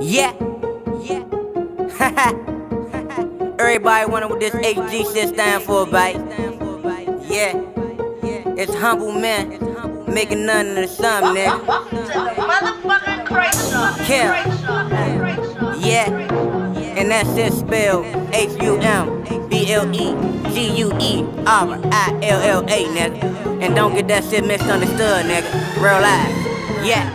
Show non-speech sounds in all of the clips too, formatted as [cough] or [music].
Yeah. Yeah. [laughs] Everybody wonder what this HG shit stand for, babe. Yeah. It's humble man. Making nothing of the sun, nigga. Motherfucking Crenshaw. Kill. Crenshaw. Yeah. And that shit spelled H U M B L E G U E R I L L A, nigga. And don't get that shit misunderstood, nigga. Real life. Yeah.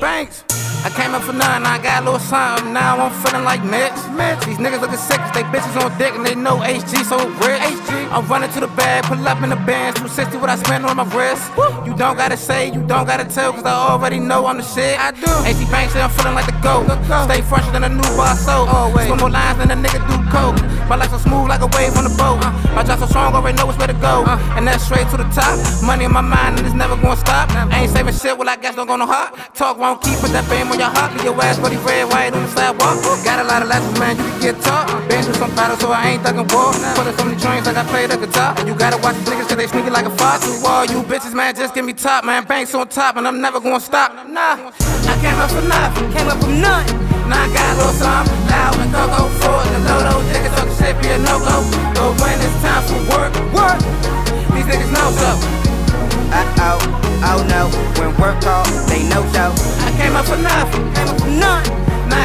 Banks. I came up for nothing, I got a little something. Now I'm feeling like Mitch. Mitch. These niggas looking sick, cause they bitches on dick and they know HG so rich. HG. I'm running to the bag, pull up in the bands, 260 what I spend on my wrist. You don't gotta say, you don't gotta tell, cause I already know I'm the shit. I do. AC Banks I'm feeling like the GOAT. Stay fresher than a new bar soap. Always. Swim more lines than a nigga do coke. My life so smooth like a wave on the boat. Uh. My job so strong, already know it's where to go. Uh. And that's straight to the top. Money in my mind and it's never gonna stop. I ain't saving shit, well I guess don't go no hot. Talk won't keep, put that fame on your heart. Leave your ass body red, white on the sidewalk. Got a lot of lessons, man, you can get taught. Been through some battles, so I ain't thugging war. Put so many joints like I play the guitar. You gotta watch these niggas cause they sneaky like a fox. To all you bitches, man, just give me top, man. Banks on top, and I'm never gonna stop. Nah, I came up for nothing. Came up from nothing. Now I got a little something loud and go go for it. The low low niggas talking shit be a no go. But when it's time for work, work. These niggas know so. Uh oh, oh no. When work call, they no show. I came up for nothing. Came up from nothing.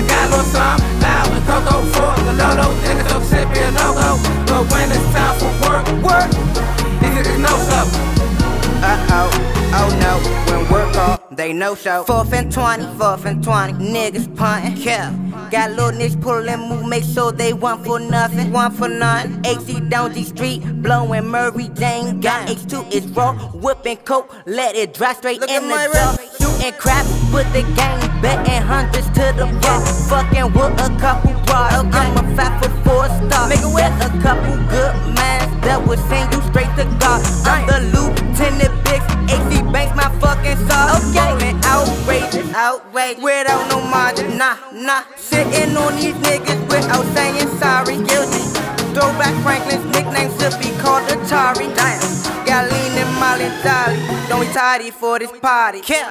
Got a little something loud and go for. The low niggas shit be a no go. But when it's time for work, work. Niggas know so. Uh oh, oh no. When work call, they no show. Fourth and 20, fourth and 20. Niggas punting. Yeah. Got little niggas pullin' move, make sure they want for nothing. One for none. AC down the street, blowing Murray Jane. Got H2 is raw, whipping coke, let it dry straight in the dark. Shooting crap with the gang, betting hundreds to the bar. Fucking with a couple bras. I'm a five outrageous, outrageous, without no margin, nah, nah. Sitting on these niggas without saying sorry, guilty. Throwback Franklin's nickname should be called Atari. Damn, got lean and Molly and Dolly. Don't be tardy for this party. Kill.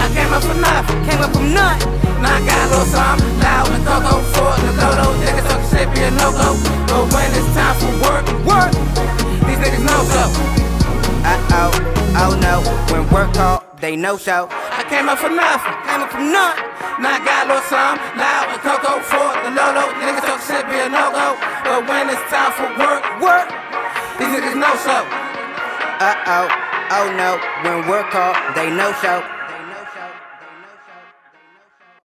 I came up for nothing. Came up from nothing. Now I got a little something loud and go go for it. The low low niggas talking shit be a no go. But when it's time for work, work. These niggas know so. Uh oh, oh no. When work call, they no show. I came up for nothing. Came up from nothing. Now I got a little something loud and go for. The low niggas talking shit be a no go. But when it's time for work, work. These niggas know so. Uh oh, oh no. When work call, they no show.